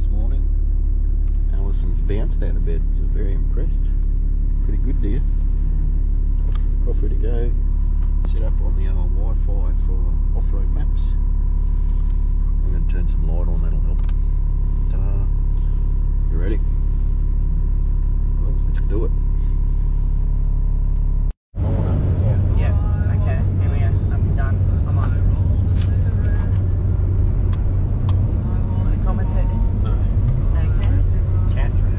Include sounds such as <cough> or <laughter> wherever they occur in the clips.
this morning. Alison's bounced out of bed. Was very impressed. Pretty good dear. Off, we to go. Set up on the old Wi-Fi for off-road maps. I'm going to turn some light on. That'll help. Ta-da. You ready? Well, let's do it. Yeah, okay, here we are. I'm done. I'm on. What's commentating? No. Okay. Catherine,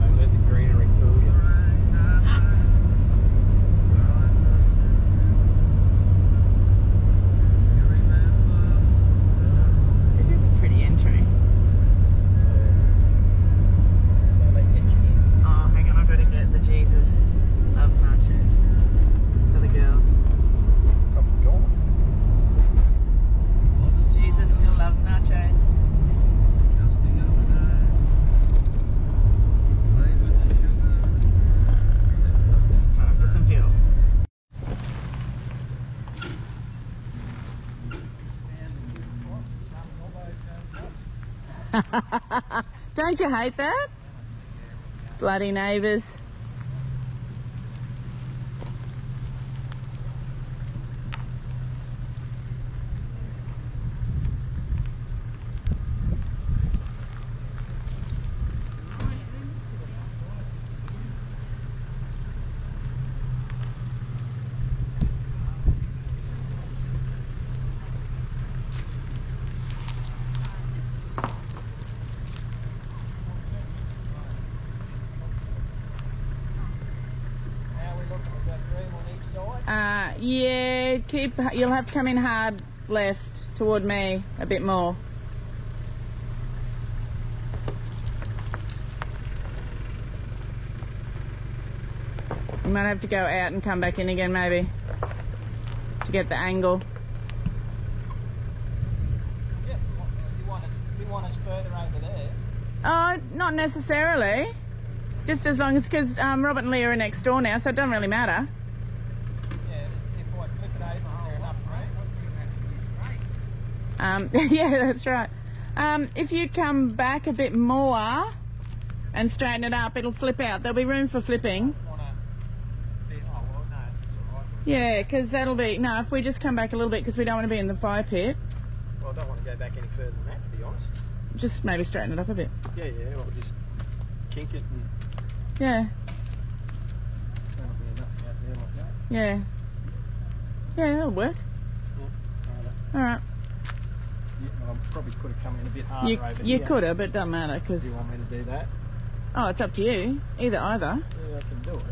don't let the greenery fool you. It is a pretty entry. Oh, hang on, I've got to get the Jesus loves nachos for the girls. Probably gone. Jesus still loves nachos. Time for some fuel. Don't you hate that? Bloody neighbours. Uh, keep. You'll have to come in hard left toward me a bit more. You might have to go out and come back in again, maybe, to get the angle. Yeah, you want us, you want us further over there? Oh, not necessarily. Just as long as, because um, Robert and Leah are next door now, so it doesn't really matter. Yeah, just if I flip it over, is there enough room? Um, <laughs> yeah, that's right. Um, if you come back a bit more and straighten it up, it'll flip out. There'll be room for flipping. Oh well, no, it's alright. Yeah, because that'll be no. If we just come back a little bit, because we don't want to be in the fire pit, Well, I don't want to go back any further than that, to be honest. just maybe straighten it up a bit. Yeah, yeah, well, just kink it and Yeah, that'll be enough out there like yeah, yeah. That'll work. Yeah, All right. Yeah, I probably could have come in a bit harder You over you here. could have, but it doesn't matter because Do you want me to do that? oh, it's up to you. Either either. Yeah, I can do it.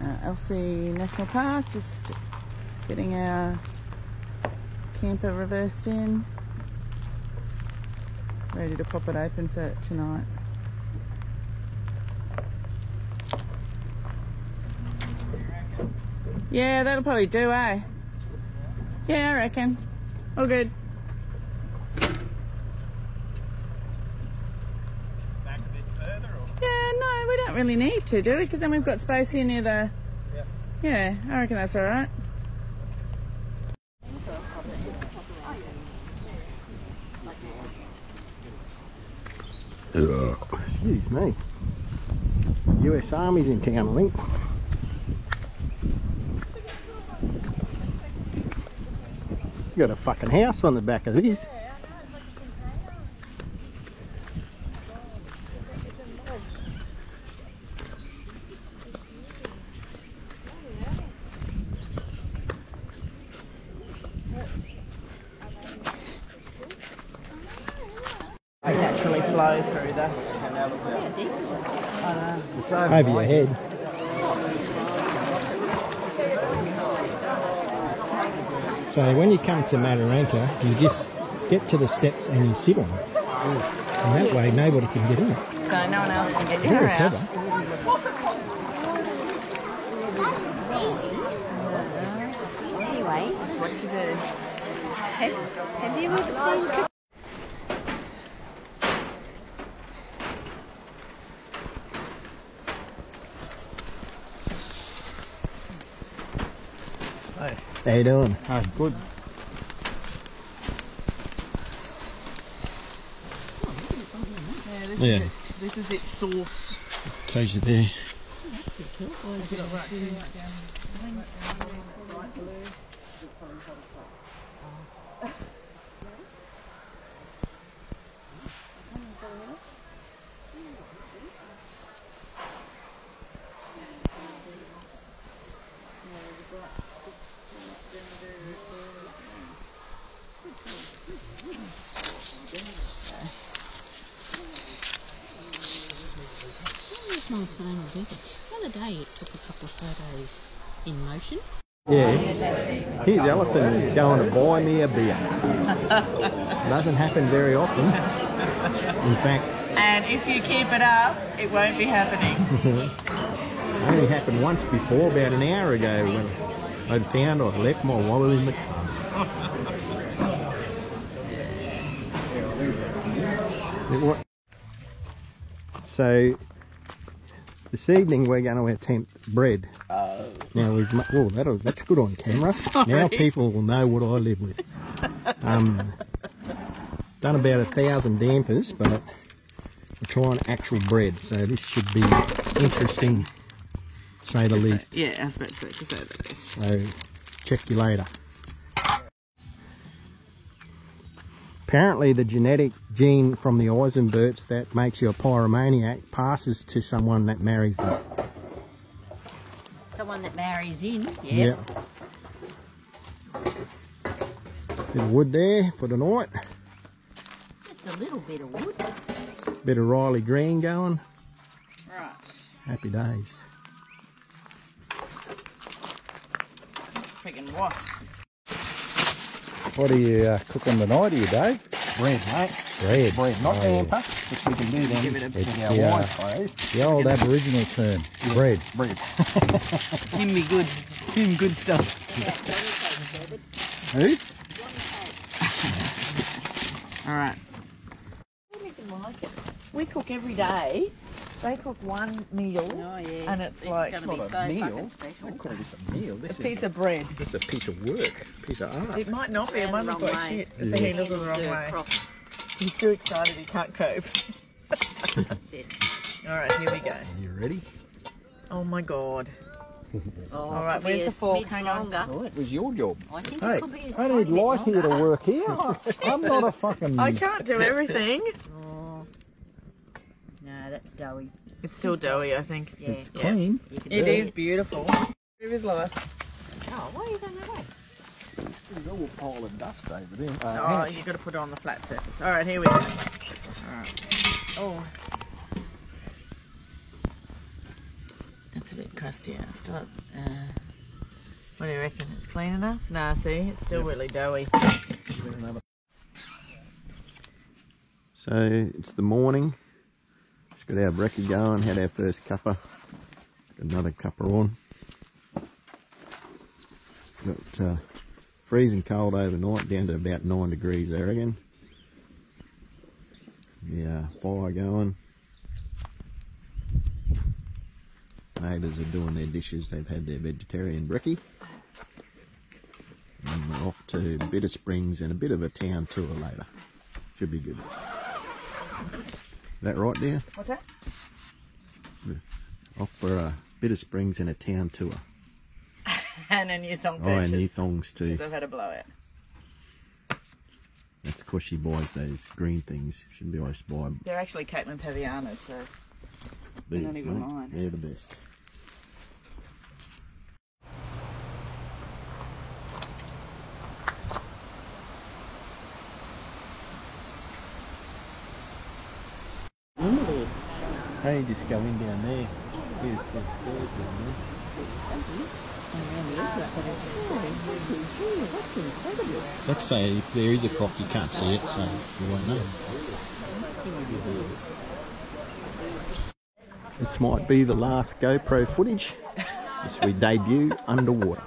uh, Elsey National Park, just getting our camper reversed in. Ready to pop it open for tonight. Yeah, that'll probably do, eh? Yeah, I reckon. All good. Back a bit further or? Yeah, no, we don't really need to, do we? Because then we've got space here near the. Yeah. Yeah, I reckon that's all right. Excuse me. US Army's in town, I think. Got a fucking house on the back of this. Flow through the. Over your head. So when you come to Mataranka, you just get to the steps and you sit on it. And that way nobody can get in. So no one else can get in Very or out. clever. Anyway, what you do. have, have you ever seen How you doing? Oh, good. Yeah, this, Yeah. Is, its, this is its source. Tells you there. Where's my or anything? The other day it took a couple of photos in motion. Yeah. Here's Alison going to buy me a beer. <laughs> Doesn't happen very often. In fact, And if you keep it up, it won't be happening. <laughs> only happened once before, about an hour ago, when I'd found I left my wallet in the car. <laughs> It So, this evening we're going to attempt bread. Oh. Now we've, oh, that'll, that's good on camera. Now people will know what I live with. Um, done about a thousand dampers, but we're trying actual bread, so this should be interesting, say the least. yeah, I was about to say, to say the least. So, check you later. Apparently, the genetic gene from the Eisenberts that makes you a pyromaniac passes to someone that marries them. Someone that marries in. Yeah. Bit of wood there for the night. Just a little bit of wood. Bit of Riley Green going. Right. Happy days. Freaking wasp. What are you uh, cooking tonight, are you, Dave? Bread, mate. Bread. Bread, not Oh, damper, which we can do then Give it a with bit. our Yeah. wine players. The old Aboriginal term. Bread. Bread. <laughs> Him be good. Him good stuff. Who? All right. We cook every day. They cook one meal, Oh yeah. and it's like gonna be not a so meal. special. I call this a meal. This a This piece is of bread. This is a piece of work, piece of art. It might not be. It Round might the look like shit if the handles are the wrong way. crossed. He's too excited he can't cope. <laughs> That's it. All right, here we go. You ready? Oh my god. Oh, All right, where's the fork? Hang on. longer. Well, that was your job. I think Hey, it could be a I tiny need bit light here to work here. <laughs> I'm not a fucking. I can't do everything. <laughs> Oh. No, that's doughy. It's still doughy, I think. Yeah. It's Yeah. clean. You can It beautiful. Move his lower. Oh, why are you going that way? There's all a pile of dust over there. Oh, Uh, you got to put it on the flat surface. All right, here we go. All right. Oh. That's a bit crusty. I still. Uh, what do you reckon? It's clean enough? Nah, see, it's still really doughy. So it's the morning. Just got our brekkie going. Had our first cuppa. Got another cuppa on. Got uh, freezing cold overnight, down to about nine degrees, I reckon. Yeah, fire going. Neighbours are doing their dishes. They've had their vegetarian brekkie. And we're off to Bitter Springs and a bit of a town tour later. Should be good. Is that right, dear? What's that? Off for a Bitter Springs and a town tour. <laughs> And a new thong Oh, and purchase. new thongs too. I've had a blowout. That's because she buys those green things. Shouldn't She buys buy They're actually Caitlin's heavy armours, so these. not even mate. mine. They're the best. Hey, just go in down there. Here's the stairs down. Let's say if there is a croc, you can't see it, so you won't know. This might be the last GoPro footage as we debut underwater.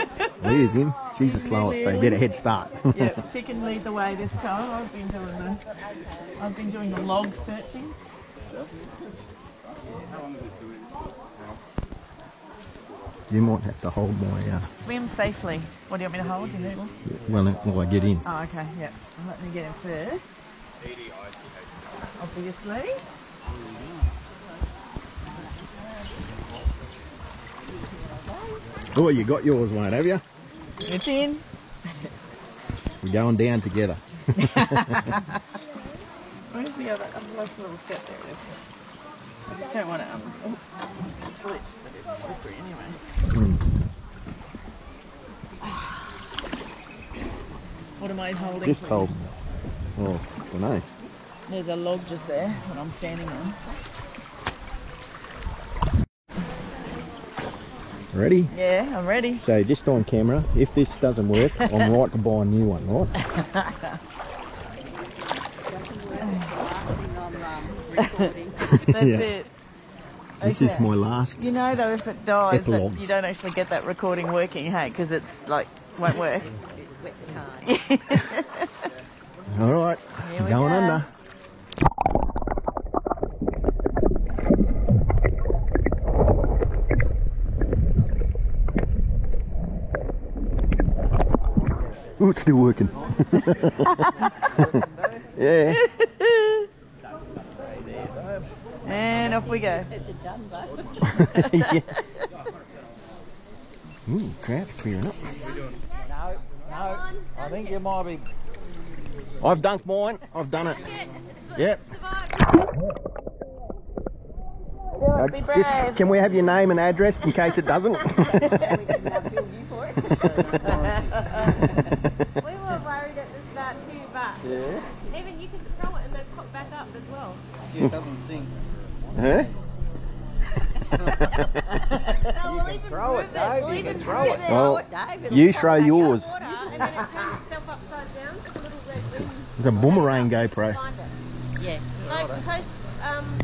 <laughs> There's him. She's the slowest, so get a head start. <laughs> yeah, <laughs> she can lead the way this time. I've been doing the, I've been doing the log searching. You might have to hold my, uh, Swim safely. What do you want me to hold? You need one? well, while I get in. Oh, okay, yep. Let me get in first. Obviously. Oh, you got yours, mate, have you? It's in. We're going down together. <laughs> Where's the other? Oh, last little step. There it is. I just don't want to um, oh, slip. But it's slippery anyway. What am I holding? Just hold. Oh, I know. There's a log just there that I'm standing on. Ready? Yeah, I'm ready. So just on camera, if this doesn't work, I'm <laughs> right to buy a new one, right? <laughs> That's Yeah. it. This is my last. You know though, if it dies, that you don't actually get that recording working, hey, because it's like won't work. <laughs> All right, going go. under. Ooh, it's still working. <laughs> yeah. And off we go. <laughs> yeah. Ooh, crowd's clearing up. No, no. I think you might be. I've dunked mine. I've done it. Yep. Be just- can we have your name and address in case it doesn't? <laughs> <laughs> We were worried it was about two, but yeah. even you can throw it and then pop back up as well. It doesn't sing. Huh? we'll even throw it, prove Dave, We'll you even can throw prove it. Well, you throw yours. Water, and then it turns itself upside down. It's a little red. It's a boomerang GoPro. Yeah. Like post, um,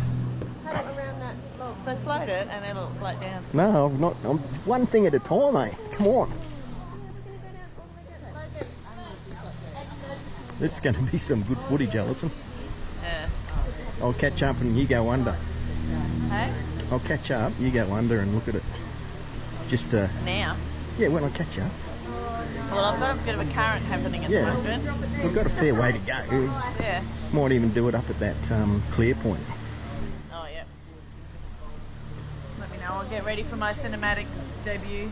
So float it and it'll float down. No, I'm not. I'm one thing at a time, mate. Come on. This is going to be some good footage, Alison. Yeah. I'll catch up and you go under. Hey? I'll catch up, you go under and look at it. Just, uh, Now. yeah, when I catch up. Well, I've got a bit of a current happening at Yeah. the moment. We've got a fair way to go. Yeah. Might even do it up at that um, clear point. Oh, yeah. Let me know. I'll get ready for my cinematic debut.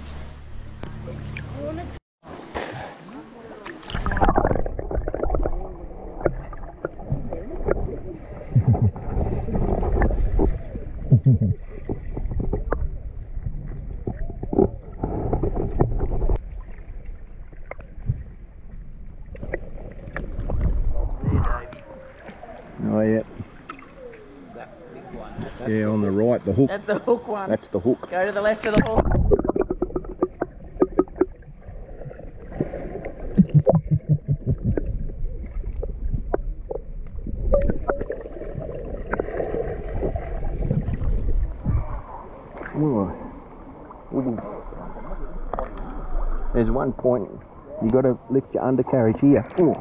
Oh, yeah. Yeah, on the right, the hook. That's the hook That's the hook. Go to the left of the hook. Ooh. Ooh. There's one point you got to lift your undercarriage here. Ooh.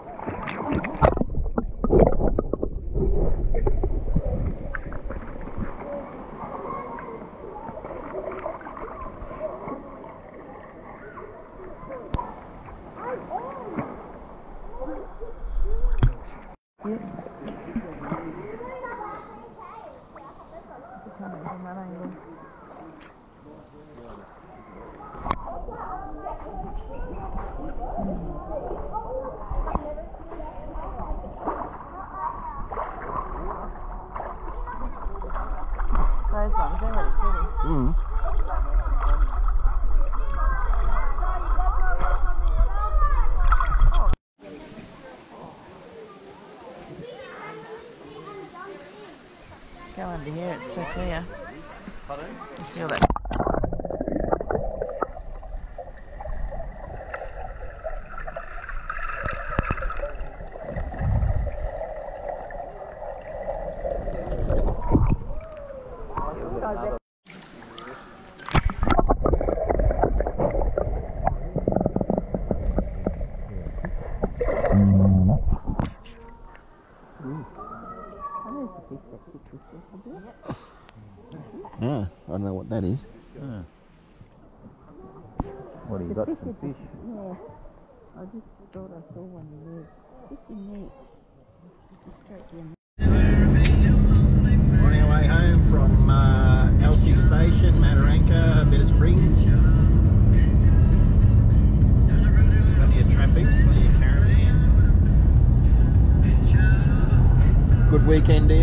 Those ones, they're really pretty. Mm. Go under here, it's so clear. You see all that? Ah, I don't know what that is. What do you got? Some fish. Yeah. I just thought I saw one there. Just in there. Just straight down On our way home from uh, Elsey Station, Mataranka, Bitter Springs. Plenty of traffic, plenty of caravans. Good weekend, dear.